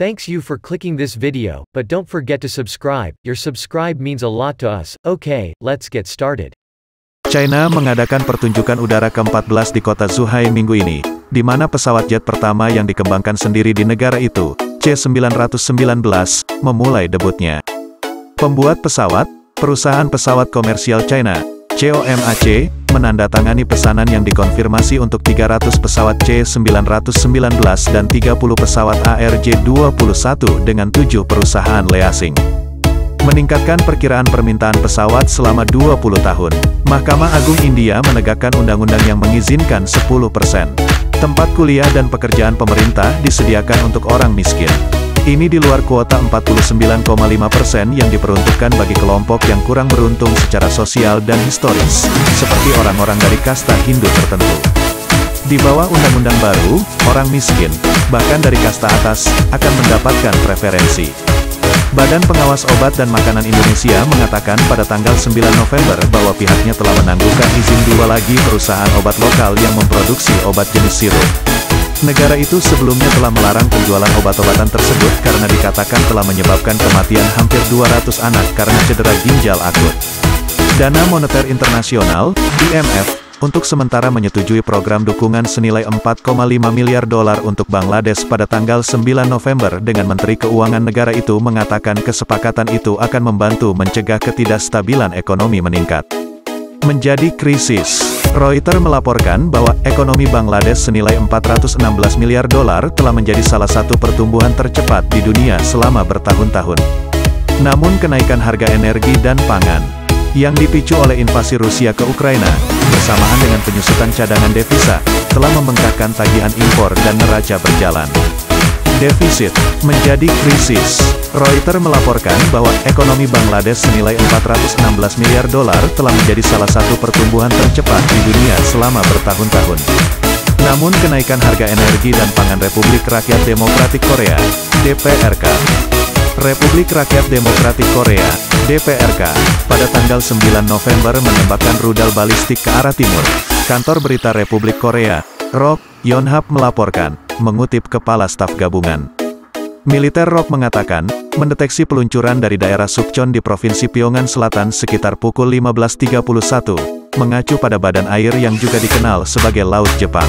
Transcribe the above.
Thanks you for clicking this video, but don't forget to subscribe, your subscribe means a lot to us. Okay, let's get started. China mengadakan pertunjukan udara ke-14 di kota Zhuhai minggu ini, di mana pesawat jet pertama yang dikembangkan sendiri di negara itu, C-919, memulai debutnya. Pembuat pesawat, perusahaan pesawat komersial China, COMAC, menandatangani pesanan yang dikonfirmasi untuk 300 pesawat C-919 dan 30 pesawat ARJ-21 dengan 7 perusahaan leasing. Meningkatkan perkiraan permintaan pesawat selama 20 tahun. Mahkamah Agung India menegakkan undang-undang yang mengizinkan 10%. Tempat kuliah dan pekerjaan pemerintah disediakan untuk orang miskin. Ini di luar kuota 49,5% yang diperuntukkan bagi kelompok yang kurang beruntung secara sosial dan historis, seperti orang-orang dari kasta Hindu tertentu. Di bawah undang-undang baru, orang miskin, bahkan dari kasta atas, akan mendapatkan preferensi. Badan Pengawas Obat dan Makanan Indonesia mengatakan pada tanggal 9 November bahwa pihaknya telah menangguhkan izin dua lagi perusahaan obat lokal yang memproduksi obat jenis sirup. Negara itu sebelumnya telah melarang penjualan obat-obatan tersebut karena dikatakan telah menyebabkan kematian hampir 200 anak karena cedera ginjal akut. Dana Moneter Internasional, IMF, untuk sementara menyetujui program dukungan senilai 4,5 miliar dolar untuk Bangladesh pada tanggal 9 November dengan Menteri Keuangan negara itu mengatakan kesepakatan itu akan membantu mencegah ketidakstabilan ekonomi meningkat. Menjadi krisis. Reuters melaporkan bahwa ekonomi Bangladesh senilai 416 miliar dolar telah menjadi salah satu pertumbuhan tercepat di dunia selama bertahun-tahun. Namun kenaikan harga energi dan pangan, yang dipicu oleh invasi Rusia ke Ukraina, bersamaan dengan penyusutan cadangan devisa, telah membengkakkan tagihan impor dan neraca berjalan. Defisit menjadi krisis. Reuters melaporkan bahwa ekonomi Bangladesh senilai 416 miliar dolar telah menjadi salah satu pertumbuhan tercepat di dunia selama bertahun-tahun. Namun kenaikan harga energi dan pangan Republik Rakyat Demokratik Korea, DPRK, Republik Rakyat Demokratik Korea, DPRK, pada tanggal 9 November menembakkan rudal balistik ke arah timur. Kantor Berita Republik Korea, ROK, Yonhap melaporkan, mengutip Kepala Staf Gabungan. Militer ROK mengatakan, mendeteksi peluncuran dari daerah Sukchon di Provinsi Pyongan Selatan sekitar pukul 15.31, mengacu pada badan air yang juga dikenal sebagai Laut Jepang.